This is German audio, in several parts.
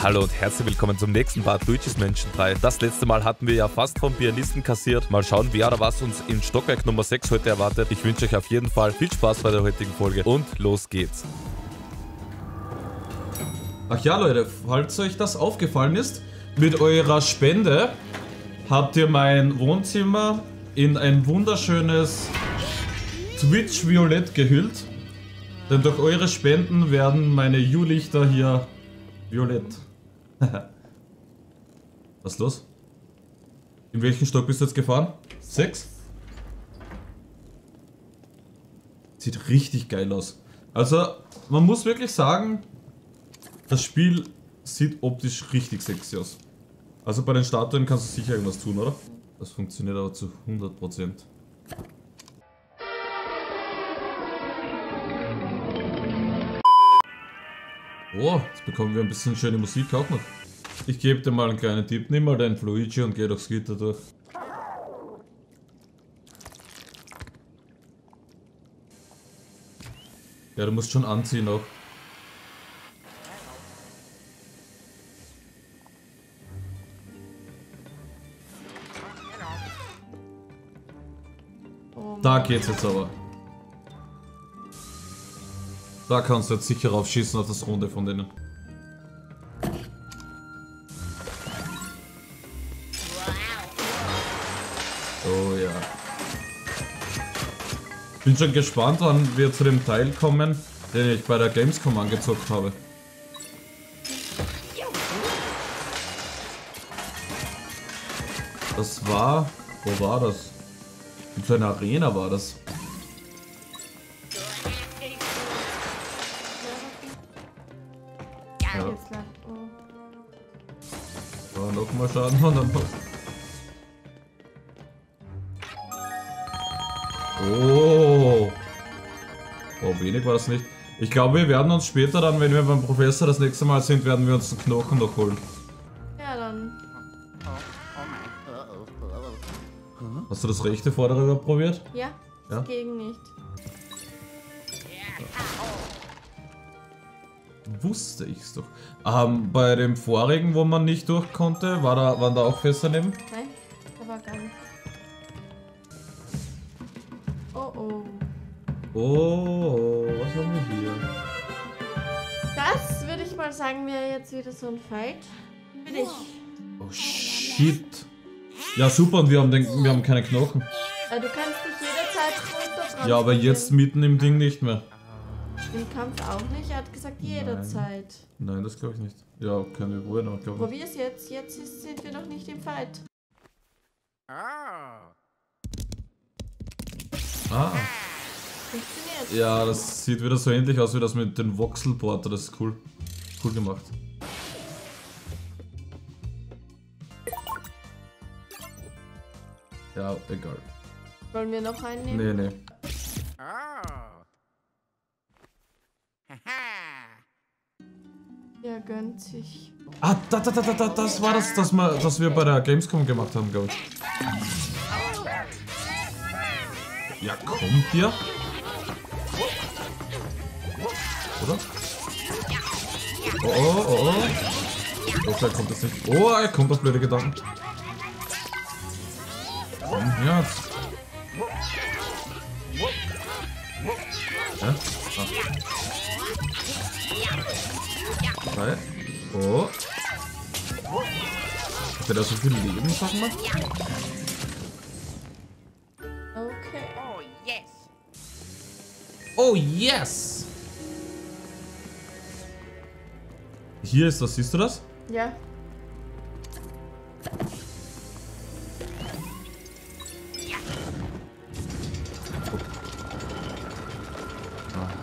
Hallo und herzlich willkommen zum nächsten Part Luigi's Menschen 3. Das letzte Mal hatten wir ja fast vom Pianisten kassiert. Mal schauen, wer oder was uns in Stockwerk Nummer 6 heute erwartet. Ich wünsche euch auf jeden Fall viel Spaß bei der heutigen Folge und los geht's. Ach ja, Leute, falls euch das aufgefallen ist, mit eurer Spende habt ihr mein Wohnzimmer in ein wunderschönes Twitch-Violett gehüllt. Denn durch eure Spenden werden meine U-Lichter hier violett. Was ist los? In welchen Stock bist du jetzt gefahren? Sechs? Sieht richtig geil aus. Also, man muss wirklich sagen, das Spiel sieht optisch richtig sexy aus. Also bei den Statuen kannst du sicher irgendwas tun, oder? Das funktioniert aber zu 100%. Oh, jetzt bekommen wir ein bisschen schöne Musik auch noch. Ich gebe dir mal einen kleinen Tipp. Nimm mal deinen Fluigi und geh durchs Gitter durch. Ja, du musst schon anziehen auch. Da geht's jetzt aber. Da kannst du jetzt sicher raufschießen auf das Runde von denen. Oh ja. Bin schon gespannt, wann wir zu dem Teil kommen, den ich bei der Gamescom angezockt habe. Das war... Wo war das? In so einer Arena war das. Nochmal Schaden und dann noch. Oh. Oh, wenig war das nicht. Ich glaube, wir werden uns später dann, wenn wir beim Professor das nächste Mal sind, werden wir uns einen Knochen noch holen. Ja, dann. Hast du das rechte Vordere probiert? Ja, Ja? gegen nicht. Wusste ich's doch. Ähm, bei dem vorigen, wo man nicht durch konnte, war da, waren da auch Fässer neben? Nein, da war gar nicht. Oh oh. Oh, was haben wir hier? Das würde ich mal sagen, wäre jetzt wieder so ein Fight. Für dich. Oh shit. Ja super, und wir haben, den, wir haben keine Knochen. Du kannst dich jederzeit runter Ja, aber jetzt mitten im Ding nicht mehr. Im Kampf auch nicht. Er hat gesagt jederzeit. Nein, das glaube ich nicht. Ja, keine Ruhe noch, glaube ich. Probier's jetzt. Jetzt sind wir noch nicht im Fight. Ah. Funktioniert. Ja, das sieht wieder so ähnlich aus wie das mit den Voxelporter. Das ist cool. Cool gemacht. Ja, egal. Wollen wir noch einen nehmen? Nee, nee. Der gönnt sich. Ah, da, da, da, da, da, das war das, das, wir, das wir bei der Gamescom gemacht haben, glaube ich. Ja, kommt ihr? Oder? Oh, oh, oh, oh. Schnell kommt es nicht. Oh, er kommt auf blöde Gedanken. Komm, jetzt. Drei. Oh. Hat der da so viel Leben, sag mal? Okay. Oh, yes. Oh, yes! Hier ist das, siehst du das? Ja.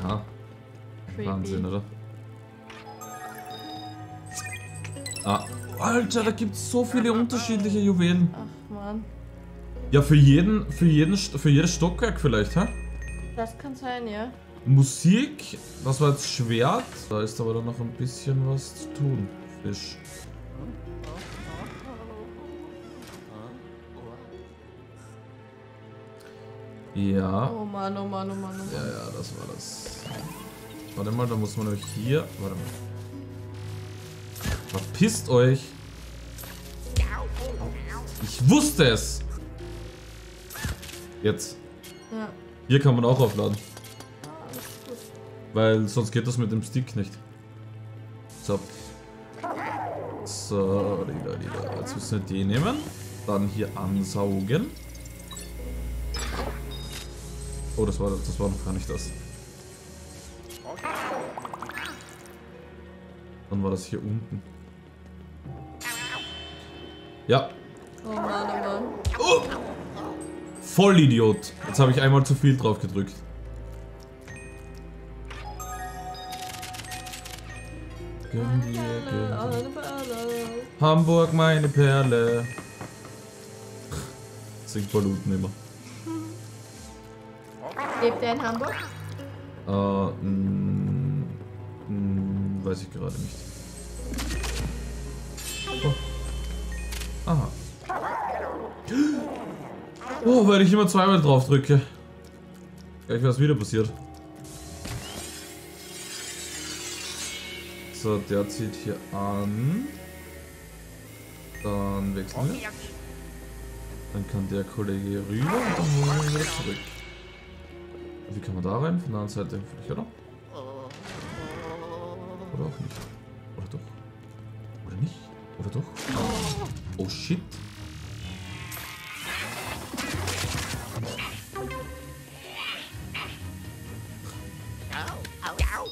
Aha. Creepy. Wahnsinn, oder? Alter, da gibt's so viele unterschiedliche Juwelen. Ach man. Ja, für jeden, für jeden, für jedes Stockwerk vielleicht, hä? Das kann sein, ja. Musik, das war jetzt Schwert. Da ist aber dann noch ein bisschen was zu tun. Fisch. Ja. Oh Mann, oh Mann, oh Mann, oh Ja, Mann. ja, das war das. Warte mal, da muss man nämlich hier. Warte mal. Verpisst euch. Ich wusste es. Jetzt. Ja. Hier kann man auch aufladen. Ah. Weil sonst geht das mit dem Stick nicht. So. So. Jetzt müssen wir die nehmen. Dann hier ansaugen. Oh, das war, das war noch gar nicht das. Dann war das hier unten. Ja, Oh Mann, oh Mann. Vollidiot. Jetzt habe ich einmal zu viel drauf gedrückt. Gönn dir, gönn dir. Hamburg, meine Perle. Singt Paluten immer. Lebt er in Hamburg? Äh, mm, mm, weiß ich gerade nicht. Aha. Oh, weil ich immer zweimal drauf drücke. Gleich was wieder passiert. So, der zieht hier an. Dann wechseln wir. Dann kann der Kollege hier rüber und dann holen wir wieder zurück. Wie kann man da rein? Von der anderen Seite vielleicht, oder? Oder auch nicht. Oder doch? Oder nicht? Oder doch? Oh shit.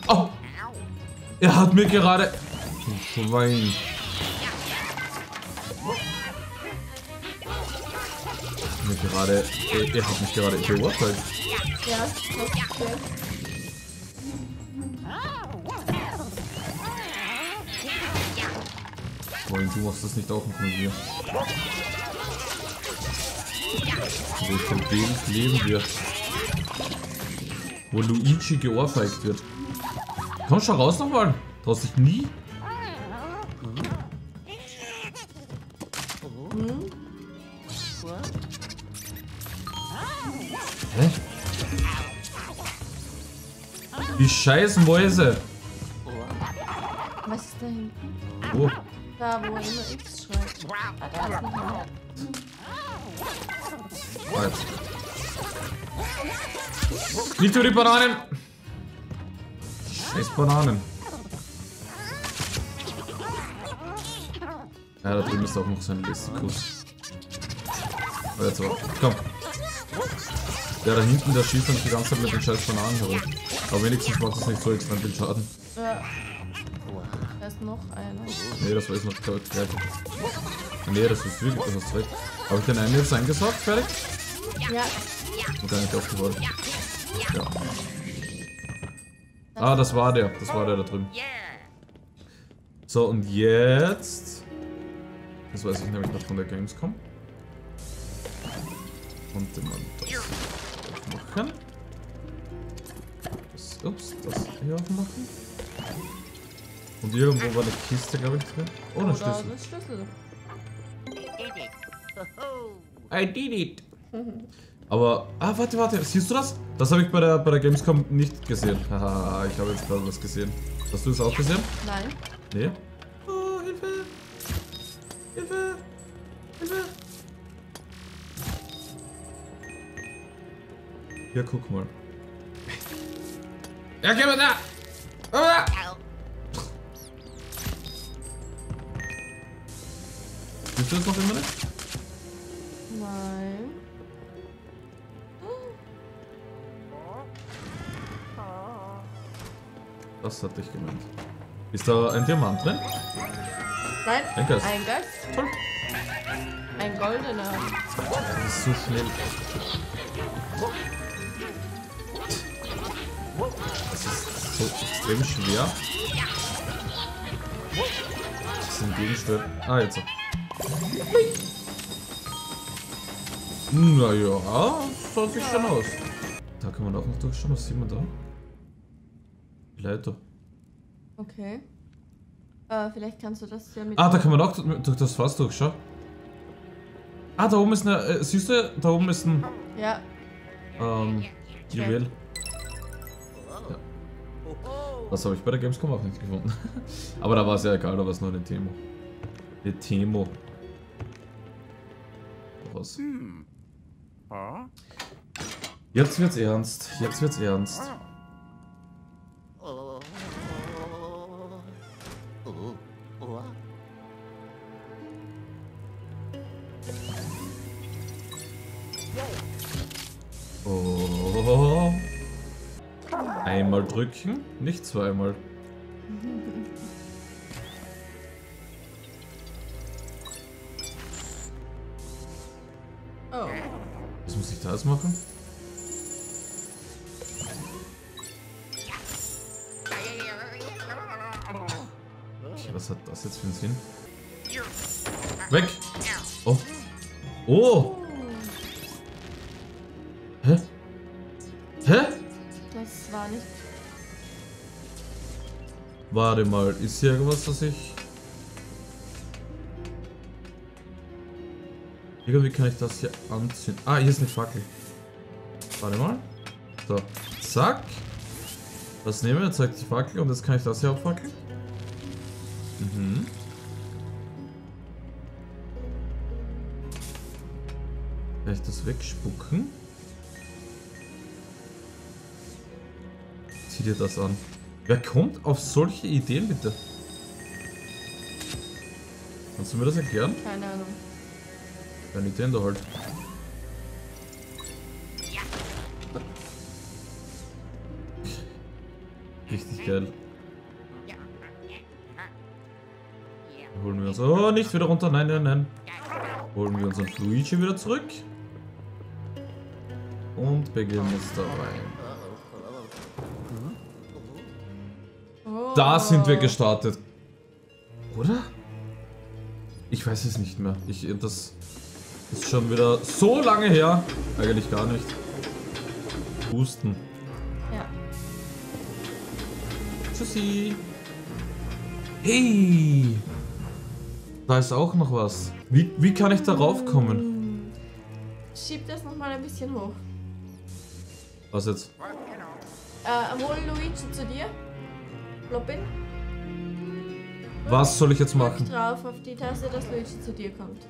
Oh! Er hat mir gerade... Du Schwein. Mir gerade... Er, er hat mich gerade geurteilt. Ja, okay. Wollen du machst das nicht auch mir? Wo ich von dem leben wird. Wo Luigi geohrfeigt wird. Komm schon raus nochmal. Traust dich nie? Hä? Die scheiß Mäuse. Da, wo er immer X schreibt. Ah. Nicht über die Bananen! Scheiß Bananen. Ja, da drüben ist auch noch sein Listikus. Oh, jetzt aber. Komm. Ja, da hinten, der schießt nämlich die ganze Zeit mit den scheiß Bananen herum. Aber wenigstens macht das nicht so extrem viel Schaden. Ja. Noch einer. Nee, das war jetzt noch der gleiche. Nee, das ist wirklich, das ist weg. Habe ich den einen jetzt eingesaugt? Fertig? Ja. Und gar nicht aufgeholt. Ja. Ah, das war der. Das war der da drüben. So, und jetzt... Das weiß ich nämlich noch von der Gamescom. Konnte man das aufmachen. Das, ups, das hier aufmachen. Und irgendwo war eine Kiste, glaube ich, drin. Oh, ein Oder Schlüssel. ein Schlüssel. I did it. Aber, ah, warte, warte, siehst du das? Das habe ich bei der, bei der Gamescom nicht gesehen. Haha, ich habe jetzt gerade was gesehen. Hast du es auch gesehen? Nein. Nee? Oh, Hilfe! Hilfe! Hilfe! Ja, guck mal. Ja, geh mal da! Ah! Du das noch immer nicht? Nein. Das hatte ich gemeint. Ist da ein Diamant drin? Nein. Ein Geist. Ein Geist. Toll. Ein goldener. Das ist so schnell. Das ist so extrem schwer. Das sind Gegenstände. Ah, jetzt. Naja, schaut sich schon aus. Da kann man auch noch durchschauen. Was sieht man da? Leiter. Okay. Äh, vielleicht kannst du das ja mit. Ah, da kann man auch durch das Fass durchschauen. Ah, da oben ist eine. Äh, siehst du, da oben ist ein Ja. ähm, Juwel. Ja. Das habe ich bei der Gamescom auch nicht gefunden. Aber da war es ja egal, da war es nur eine Demo. Eine Demo. Was? Jetzt wird's ernst. Jetzt wird's ernst. Oh. Einmal drücken, nicht zweimal. Was muss ich da jetzt machen? Okay, was hat das jetzt für einen Sinn? Weg! Oh! Oh! Hä? Hä? Das war nicht. Warte mal, ist hier irgendwas, das ich... Irgendwie kann ich das hier anziehen. Ah, hier ist eine Fackel. Warte mal. So, zack. Das nehmen wir, zeigt die Fackel und jetzt kann ich das hier abfackeln. Mhm. Kann ich das wegspucken? Zieh dir das an. Wer kommt auf solche Ideen bitte? Kannst du mir das erklären? Keine Ahnung. Ja, Nintendo halt. Richtig geil. Holen wir uns. Oh, nicht wieder runter. Nein, nein, nein. Holen wir unseren Luigi wieder zurück. Und beginnen jetzt da rein. Oh. Da sind wir gestartet. Oder? Ich weiß es nicht mehr. Ich, das ist schon wieder so lange her. Eigentlich gar nicht. Husten. Ja. Tschüssi. Hey. Da ist auch noch was. Wie, wie kann ich darauf kommen? Schieb das nochmal ein bisschen hoch. Was jetzt? Äh, hol Luigi zu dir. Robin. Was soll ich jetzt Drück machen? drauf auf die Taste, dass Luigi zu dir kommt.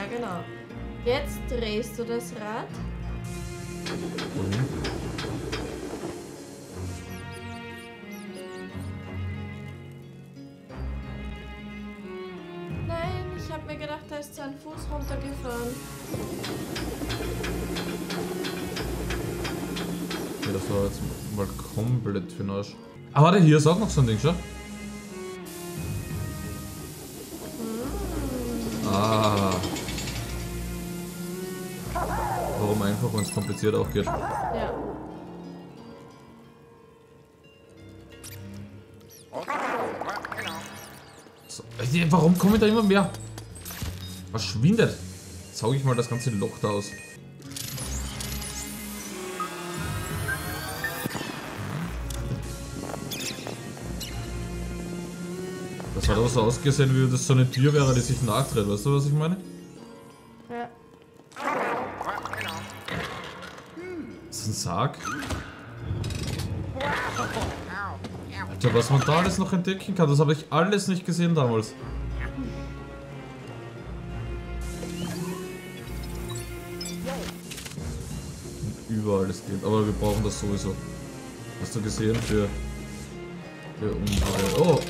Ja, genau. Jetzt drehst du das Rad. Nein, ich habe mir gedacht, da ist sein Fuß runtergefahren. Okay, das war jetzt mal komplett für Arsch. Ah, warte, hier ist auch noch so ein Ding, schau. Es kompliziert auch geht. Ja. So, äh, warum kommen da immer mehr? Verschwindet. Sauge ich mal das ganze Loch da aus. Das hat aber so ausgesehen, wie das so eine Tür wäre, die sich nachdreht. Weißt du, was ich meine? Sarg. Alter, was man da alles noch entdecken kann, das habe ich alles nicht gesehen damals. Und überall es geht, aber wir brauchen das sowieso. Hast du gesehen für, für unsere... Oh!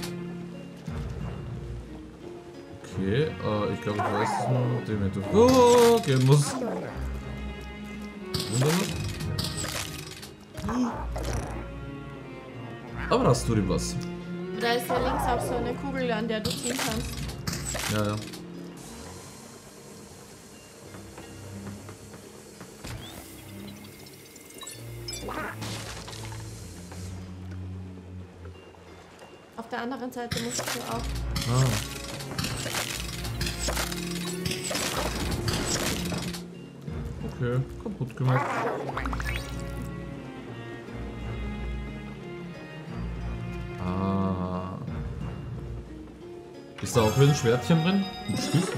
Okay, äh, ich glaube, ich weiß es nur mit dem ich Oh, gehen muss. Wunderbar. Aber da hast du die was. Da ist ja links auch so eine Kugel, an der du ziehen kannst. Ja, ja. Auf der anderen Seite musst du auch. Ah. Okay, kaputt gemacht. Ist da auch wieder ein Schwertchen drin? Ein Stift?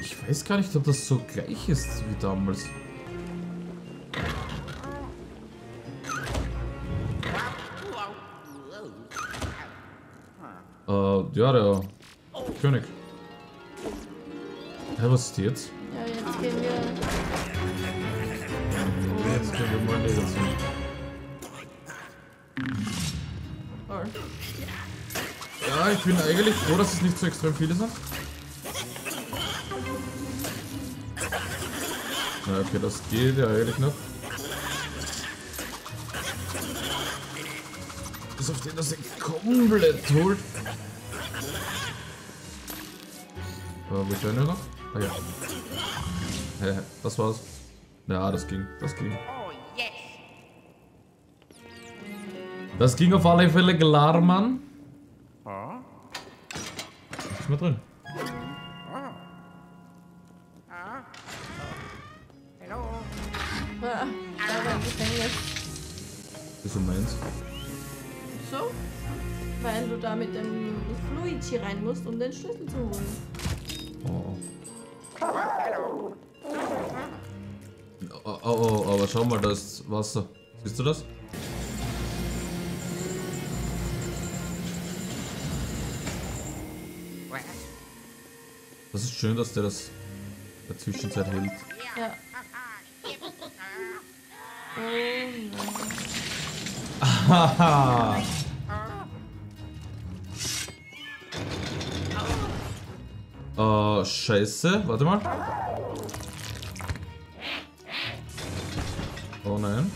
Ich weiß gar nicht, ob das so gleich ist wie damals. Äh, ja, der König. Hä, was ist jetzt? Ja, jetzt gehen wir... Jetzt gehen wir mal in die Oh. Ja, ich bin eigentlich froh, dass es nicht so extrem viele sind. Ja, okay, das geht ja eigentlich noch. Bis auf den, dass er komplett holt. Äh, wo ist der noch? Ah ja. Hä, das war's. Ja, das ging, das ging. Das ging auf alle Fälle klar, Mann. Ist mal drin. Ah, da war ein Gefängnis. Wieso meins? So? Weil du da mit dem Fluigi rein musst, um den Schlüssel zu holen. Oh. Oh, oh, oh, aber schau mal, da ist Wasser. Siehst du das? Das ist schön, dass der das in der Zwischenzeit hält. Ja. Oh nein. Haha! Äh, scheiße. Warte mal. Oh nein.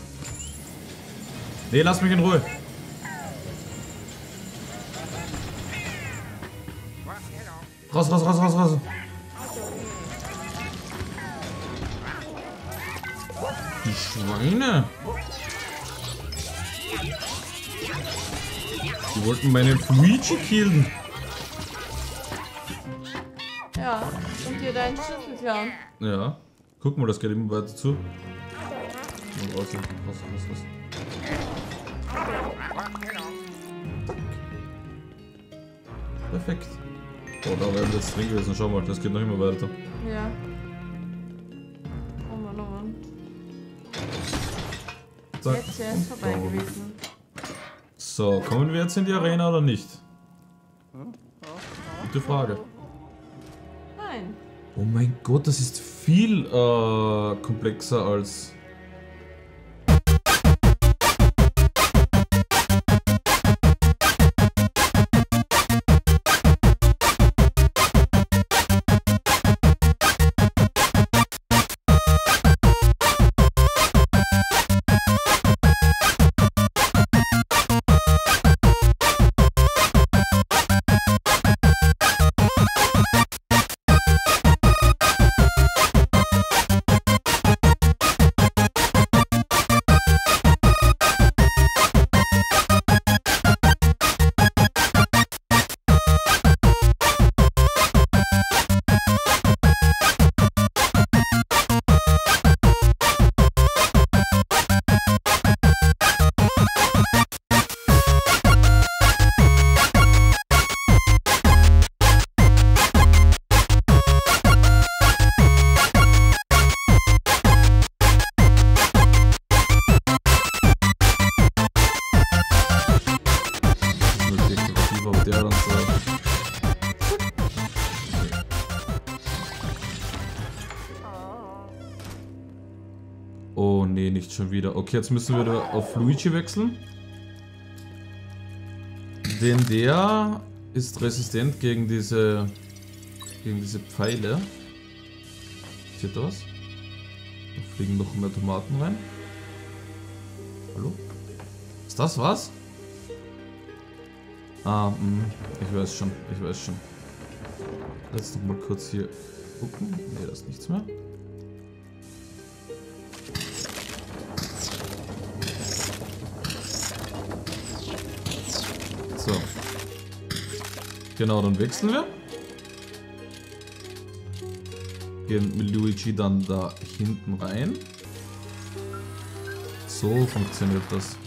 Nee, lass mich in Ruhe. Raus, raus, raus, raus, raus. Die Schweine. Die wollten meinen Luigi killen. Ja, und dir deinen Schlüssel klauen. Ja. Guck mal, das geht immer weiter zu. Und raus, raus, raus, raus. Perfekt. Oh, da wären wir jetzt drin gewesen. Schau mal, das geht noch immer weiter. Ja. Oh Mann, oh Mann. Zack. Jetzt wäre es vorbei gewesen. So, kommen wir jetzt in die Arena oder nicht? Gute Frage. Nein. Oh mein Gott, das ist viel äh, komplexer als. Schon wieder. Okay, jetzt müssen wir auf Luigi wechseln. Denn der ist resistent gegen diese gegen diese Pfeile. Seht ihr was? Da fliegen noch mehr Tomaten rein. Hallo? Ist das was? Ah, mh, ich weiß schon, ich weiß schon. Jetzt noch mal kurz hier gucken. Ne, da ist nichts mehr. Genau, dann wechseln wir. Gehen mit Luigi dann da hinten rein. So funktioniert das.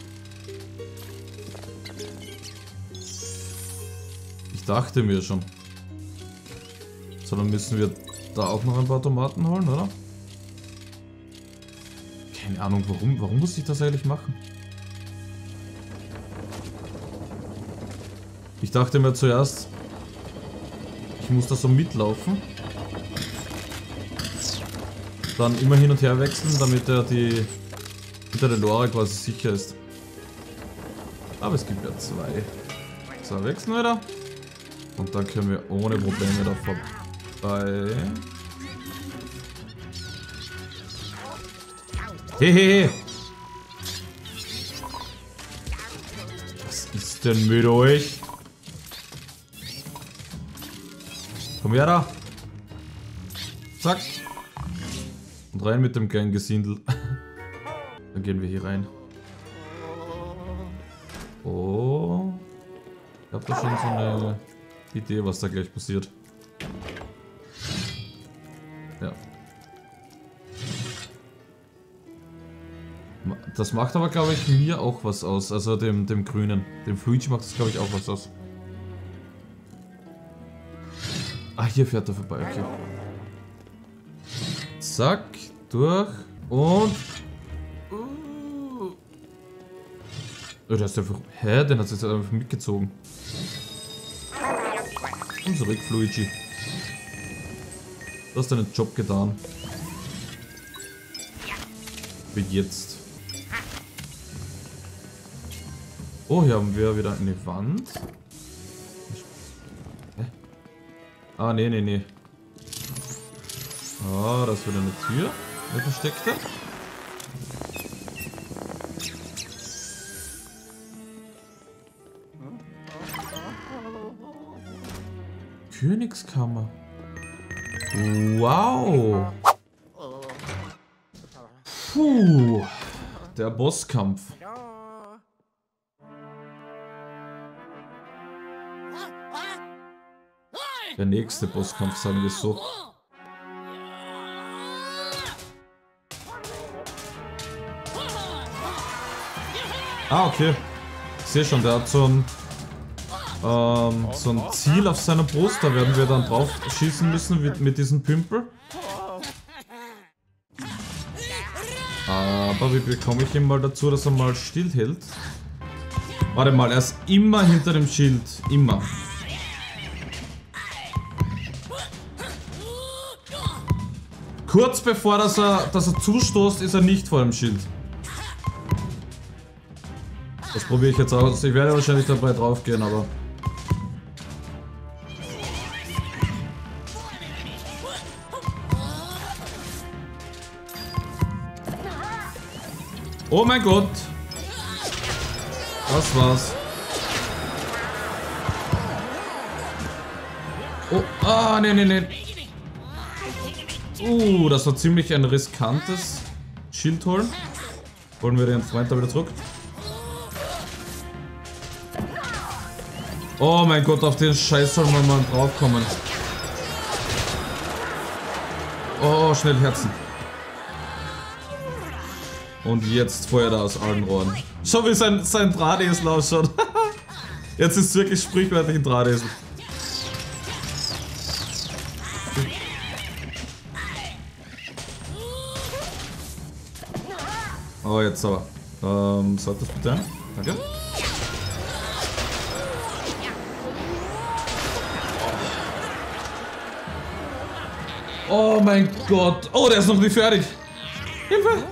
Ich dachte mir schon. So, dann müssen wir da auch noch ein paar Tomaten holen, oder? Keine Ahnung, warum. Warum muss ich das eigentlich machen? Ich dachte mir zuerst, muss da so mitlaufen. Dann immer hin und her wechseln, damit er die hinter der Lore quasi sicher ist. Aber es gibt ja zwei. So, wechseln wir da. Und dann können wir ohne Probleme da vorbei. Hehehe. Was ist denn mit euch? Komm her da. Zack. Und rein mit dem kleinen Gesindel. Dann gehen wir hier rein. Oh. Ich hab da schon so eine Idee, was da gleich passiert. Ja. Das macht aber, glaube ich, mir auch was aus. Also dem, dem Grünen. Dem Fluigi macht das, glaube ich, auch was aus. Ah, hier fährt er vorbei, okay. Zack, durch und... Uh. Oh, der ist einfach... Hä? Den hat sich einfach mitgezogen. Und zurück, Luigi. Du hast deinen Job getan. Wie jetzt. Oh, hier haben wir wieder eine Wand. Ah, nee, nee, nee. Ah, das ist wieder eine Tür. Eine versteckte. Königskammer. Wow. Puh. Der Bosskampf. Der nächste Bosskampf, sagen wir so. Ah, okay. Ich sehe schon, der hat so ein, ähm, so ein Ziel auf seiner Brust. Da werden wir dann drauf schießen müssen mit, mit diesem Pümpel. Aber wie bekomme ich ihn mal dazu, dass er mal stillhält? Warte mal, er ist immer hinter dem Schild. Immer. Kurz bevor dass er, dass er zustoßt, ist er nicht vor dem Schild. Das probiere ich jetzt aus. Ich werde wahrscheinlich dabei drauf gehen, aber... Oh mein Gott! Das war's. Oh, ah, nee, nee, nee. Uh, das war ziemlich ein riskantes Schild holen. Wir den Freund da wieder zurück. Oh mein Gott, auf den Scheiß soll man mal draufkommen. Oh, schnell Herzen. Und jetzt Feuer da aus allen Rohren. Schau, wie sein, sein Drahtesel ausschaut. jetzt ist es wirklich sprichwörtlich ein Drahtesel. Oh, jetzt aber. Ähm, sag das bitte. Danke. Oh mein Gott. Oh, der ist noch nicht fertig. Hilfe.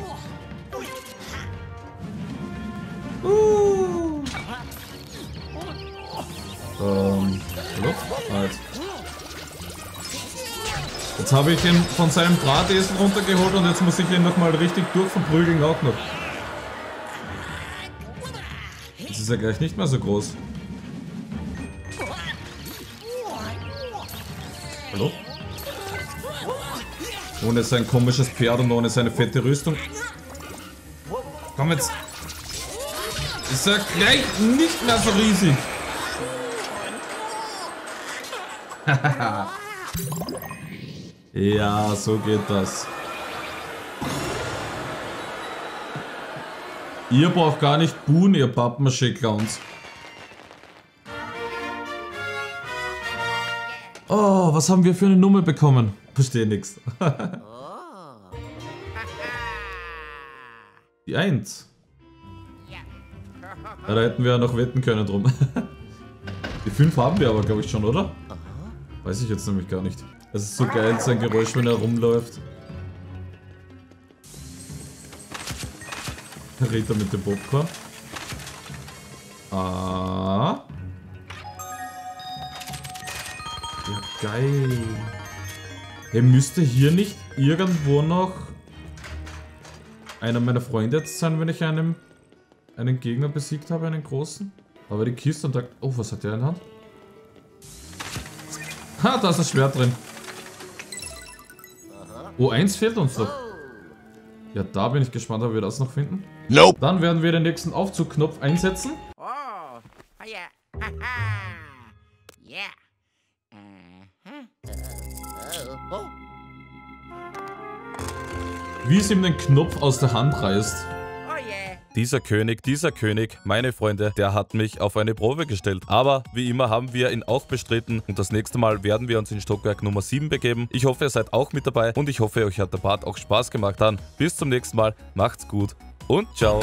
Jetzt habe ich ihn von seinem Drahtesel runtergeholt und jetzt muss ich ihn nochmal richtig durchverprügeln auch noch. Jetzt ist er gleich nicht mehr so groß. Hallo? Ohne sein komisches Pferd und ohne seine fette Rüstung. Komm jetzt. Ist er gleich nicht mehr so riesig. Hahaha. Ja, so geht das. Ihr braucht gar nicht buhen, ihr Pappmaché-Clowns. Oh, was haben wir für eine Nummer bekommen? Verstehe nichts. Die 1. Ja, da hätten wir ja noch wetten können drum. Die fünf haben wir aber, glaube ich, schon, oder? Weiß ich jetzt nämlich gar nicht. Es ist so geil, sein Geräusch, wenn er rumläuft. Der Ritter mit dem Popcorn. Ah. Ja, geil. Hey, müsste hier nicht irgendwo noch einer meiner Freunde jetzt sein, wenn ich einen, einen Gegner besiegt habe, einen großen? Aber die Kiste und da... Oh, was hat der in der Hand? Ha, da ist ein Schwert drin. Oh, eins fehlt uns noch. Ja, da bin ich gespannt, ob wir das noch finden. Nope. Dann werden wir den nächsten Aufzugknopf einsetzen. Oh, yeah. Haha. yeah. Uh-huh. Oh. Wie es ihm den Knopf aus der Hand reißt. Dieser König, dieser König, meine Freunde, der hat mich auf eine Probe gestellt. Aber wie immer haben wir ihn auch bestritten und das nächste Mal werden wir uns in Stockwerk Nummer 7 begeben. Ich hoffe, ihr seid auch mit dabei und ich hoffe, euch hat der Part auch Spaß gemacht. Dann bis zum nächsten Mal, macht's gut und ciao.